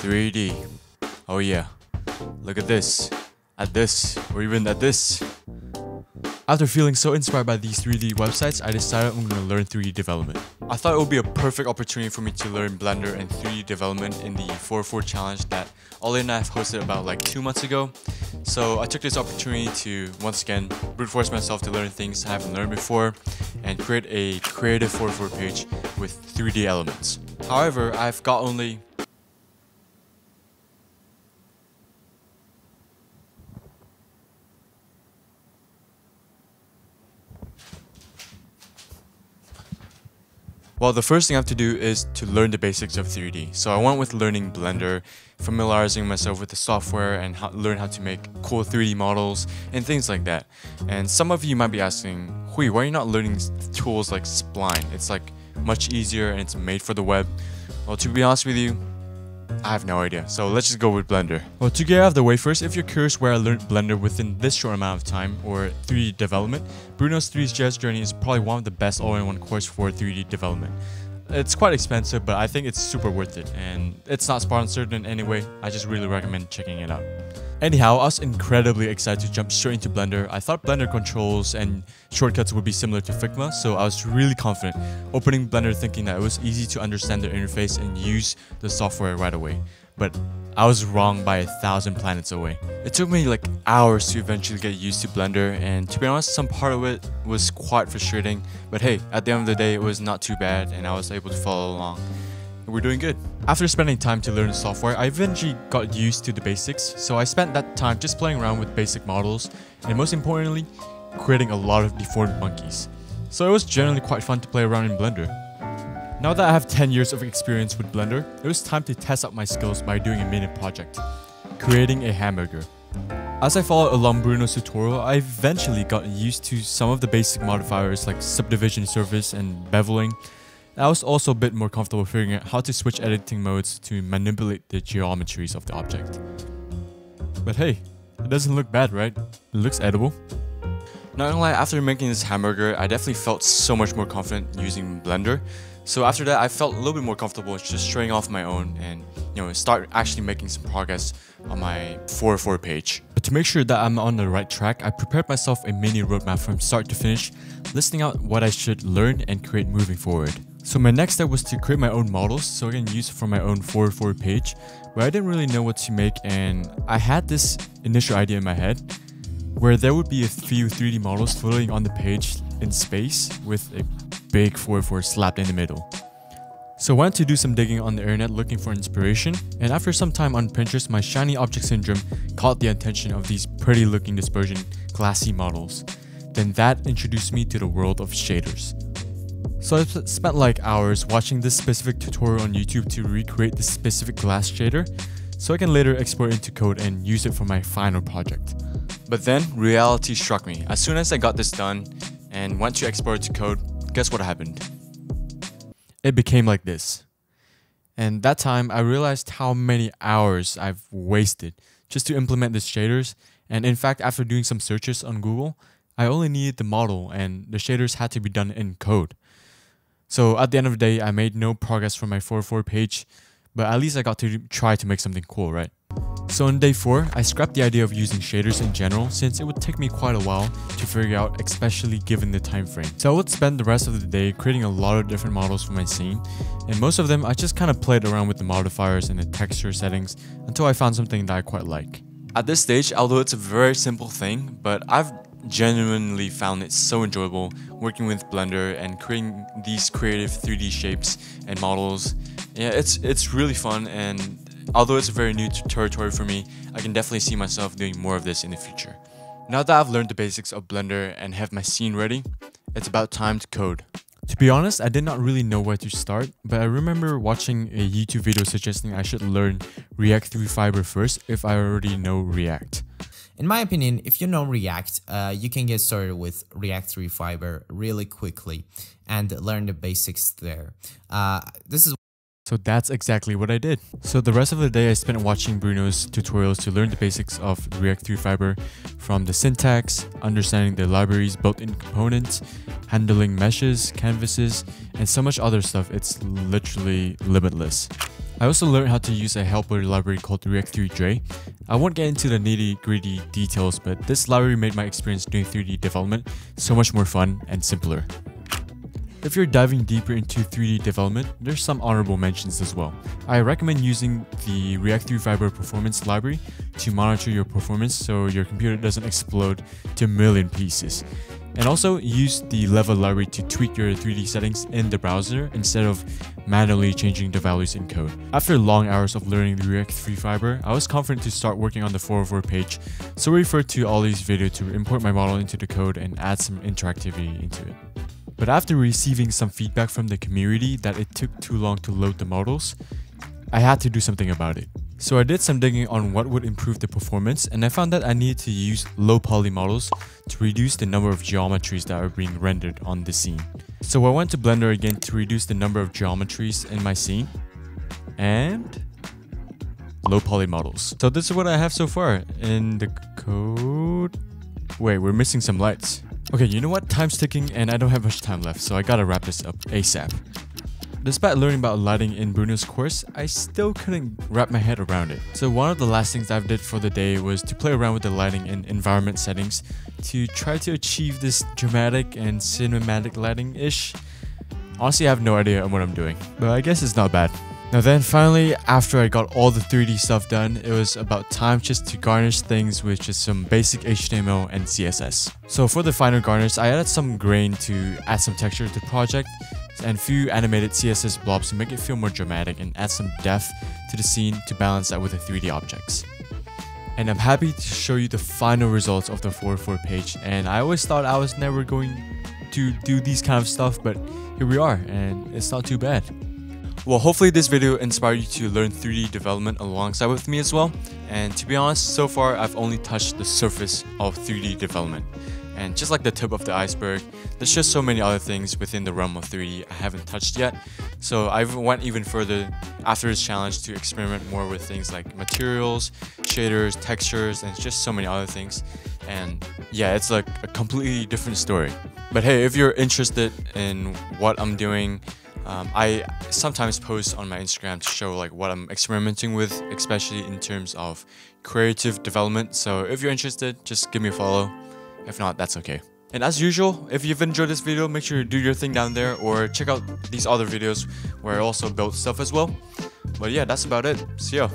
3D. Oh yeah. Look at this. At this. Or even at this. After feeling so inspired by these 3D websites, I decided I'm going to learn 3D development. I thought it would be a perfect opportunity for me to learn Blender and 3D development in the 4-4 challenge that Ollie and I have hosted about like 2 months ago. So I took this opportunity to, once again, brute force myself to learn things I haven't learned before and create a creative 4-4 page with 3D elements. However, I've got only Well, the first thing I have to do is to learn the basics of 3D. So I went with learning Blender, familiarizing myself with the software and how, learn how to make cool 3D models and things like that. And some of you might be asking, Huy, why are you not learning tools like Spline? It's like much easier and it's made for the web. Well, to be honest with you, I have no idea, so let's just go with Blender. Well, to get out of the way first, if you're curious where I learned Blender within this short amount of time, or 3D development, Bruno's Three.js Journey is probably one of the best all-in-one course for 3D development. It's quite expensive, but I think it's super worth it, and it's not sponsored in any way, I just really recommend checking it out. Anyhow, I was incredibly excited to jump straight into Blender. I thought Blender controls and shortcuts would be similar to Figma, so I was really confident opening Blender thinking that it was easy to understand the interface and use the software right away. But I was wrong by a thousand planets away. It took me like hours to eventually get used to Blender and to be honest, some part of it was quite frustrating. But hey, at the end of the day, it was not too bad and I was able to follow along we're doing good. After spending time to learn the software, I eventually got used to the basics, so I spent that time just playing around with basic models, and most importantly, creating a lot of deformed monkeys. So it was generally quite fun to play around in Blender. Now that I have 10 years of experience with Blender, it was time to test out my skills by doing a mini project, creating a hamburger. As I followed along Bruno's tutorial, I eventually got used to some of the basic modifiers like subdivision surface and beveling, I was also a bit more comfortable figuring out how to switch editing modes to manipulate the geometries of the object. But hey, it doesn't look bad, right? It looks edible. Not gonna lie, after making this hamburger, I definitely felt so much more confident using Blender. So after that, I felt a little bit more comfortable just showing off my own and you know start actually making some progress on my 4-4 page. But to make sure that I'm on the right track, I prepared myself a mini roadmap from start to finish, listing out what I should learn and create moving forward. So my next step was to create my own models so I can use it for my own 4 page, but I didn't really know what to make and I had this initial idea in my head where there would be a few 3D models floating on the page in space with a big 4-4 slapped in the middle. So I went to do some digging on the internet looking for inspiration, and after some time on Pinterest, my shiny object syndrome caught the attention of these pretty looking dispersion glassy models. Then that introduced me to the world of shaders. So I spent like hours watching this specific tutorial on YouTube to recreate this specific glass shader so I can later export into code and use it for my final project. But then reality struck me. As soon as I got this done and went to export to code, guess what happened? It became like this. And that time I realized how many hours I've wasted just to implement these shaders. And in fact, after doing some searches on Google, I only needed the model and the shaders had to be done in code. So at the end of the day, I made no progress from my 4.4 page, but at least I got to try to make something cool, right? So on day 4, I scrapped the idea of using shaders in general since it would take me quite a while to figure out especially given the time frame. So I would spend the rest of the day creating a lot of different models for my scene and most of them I just kind of played around with the modifiers and the texture settings until I found something that I quite like. At this stage, although it's a very simple thing, but I've genuinely found it so enjoyable working with Blender and creating these creative 3D shapes and models. Yeah, it's it's really fun and although it's a very new territory for me, I can definitely see myself doing more of this in the future. Now that I've learned the basics of Blender and have my scene ready, it's about time to code. To be honest, I did not really know where to start, but I remember watching a YouTube video suggesting I should learn React Three Fiber first if I already know React. In my opinion, if you know React, uh, you can get started with React Three Fiber really quickly and learn the basics there. Uh, this is so that's exactly what I did. So the rest of the day I spent watching Bruno's tutorials to learn the basics of React Three Fiber from the syntax, understanding the library's built-in components, handling meshes, canvases, and so much other stuff. It's literally limitless. I also learned how to use a helper library called React3J. I won't get into the nitty gritty details, but this library made my experience doing 3D development so much more fun and simpler. If you're diving deeper into 3D development, there's some honorable mentions as well. I recommend using the React Three Fiber Performance Library to monitor your performance so your computer doesn't explode to a million pieces. And also use the Leva library to tweak your 3D settings in the browser instead of manually changing the values in code. After long hours of learning the React Three Fiber, I was confident to start working on the 404 page, so I referred to Ollie's video to import my model into the code and add some interactivity into it. But after receiving some feedback from the community that it took too long to load the models, I had to do something about it. So I did some digging on what would improve the performance and I found that I needed to use low poly models to reduce the number of geometries that are being rendered on the scene. So I went to Blender again to reduce the number of geometries in my scene and low poly models. So this is what I have so far in the code. Wait, we're missing some lights. Okay, you know what? Time's ticking and I don't have much time left, so I gotta wrap this up ASAP. Despite learning about lighting in Bruno's course, I still couldn't wrap my head around it. So one of the last things I did for the day was to play around with the lighting in environment settings to try to achieve this dramatic and cinematic lighting-ish. Honestly, I have no idea what I'm doing, but I guess it's not bad. Now then, finally, after I got all the 3D stuff done, it was about time just to garnish things with just some basic HTML and CSS. So for the final garnish, I added some grain to add some texture to the project, and a few animated CSS blobs to make it feel more dramatic and add some depth to the scene to balance that with the 3D objects. And I'm happy to show you the final results of the 404 page, and I always thought I was never going to do these kind of stuff, but here we are, and it's not too bad. Well, hopefully this video inspired you to learn 3D development alongside with me as well. And to be honest, so far I've only touched the surface of 3D development. And just like the tip of the iceberg, there's just so many other things within the realm of 3D I haven't touched yet. So I went even further after this challenge to experiment more with things like materials, shaders, textures, and just so many other things. And yeah, it's like a completely different story. But hey, if you're interested in what I'm doing, um, I sometimes post on my Instagram to show like what I'm experimenting with, especially in terms of creative development. So if you're interested, just give me a follow. If not, that's okay. And as usual, if you've enjoyed this video, make sure to do your thing down there or check out these other videos where I also build stuff as well. But yeah, that's about it. See ya.